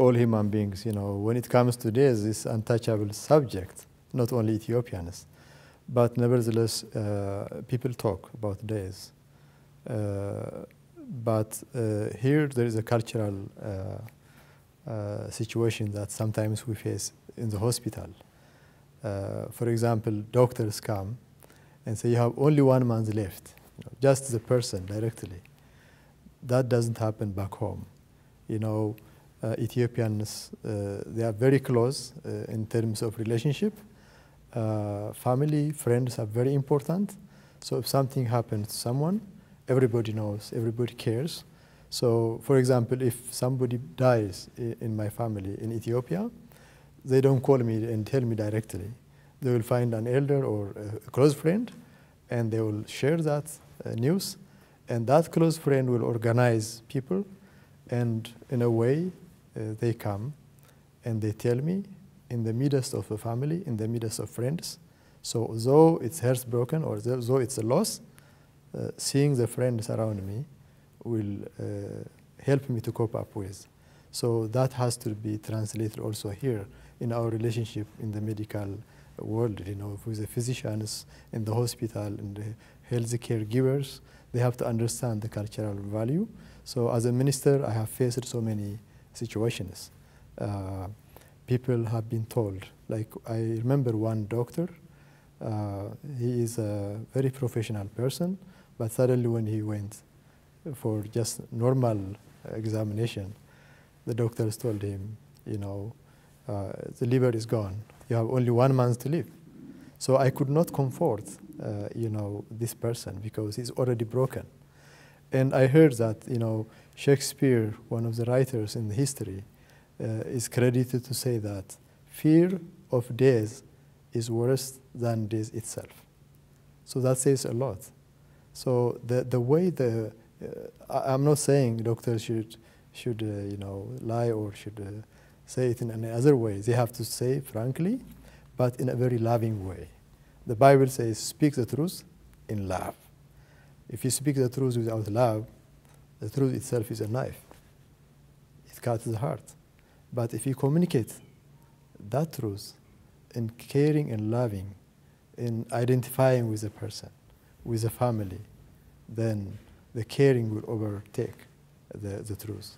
all human beings, you know, when it comes to this, this untouchable subject, not only Ethiopians, but nevertheless, uh, people talk about days. Uh, but uh, here there is a cultural uh, uh, situation that sometimes we face in the hospital. Uh, for example, doctors come and say you have only one month left, you know, just the person directly. That doesn't happen back home. You know, Ethiopians, uh, they are very close uh, in terms of relationship. Uh, family, friends are very important. So if something happens to someone, everybody knows, everybody cares. So, for example, if somebody dies in my family in Ethiopia, they don't call me and tell me directly. They will find an elder or a close friend, and they will share that uh, news, and that close friend will organize people, and in a way, uh, they come and they tell me in the midst of a family, in the midst of friends. So, though it's heartbroken or though though it's a loss, uh, seeing the friends around me will uh, help me to cope up with. So that has to be translated also here in our relationship in the medical world, you know, with the physicians in the hospital and the health caregivers, they have to understand the cultural value. So as a minister, I have faced so many situations. Uh, people have been told, like I remember one doctor, uh, he is a very professional person, but suddenly when he went for just normal examination, the doctors told him, you know, uh, the liver is gone. You have only one month to live. So I could not comfort, uh, you know, this person because he's already broken. And I heard that, you know, Shakespeare, one of the writers in history, uh, is credited to say that fear of death is worse than death itself. So that says a lot. So the, the way the, uh, I'm not saying doctors should, should uh, you know, lie or should uh, say it in any other way. They have to say frankly, but in a very loving way. The Bible says, speak the truth in love. If you speak the truth without love, the truth itself is a knife. It cuts the heart. But if you communicate that truth in caring and loving, in identifying with the person, with the family, then the caring will overtake the, the truth.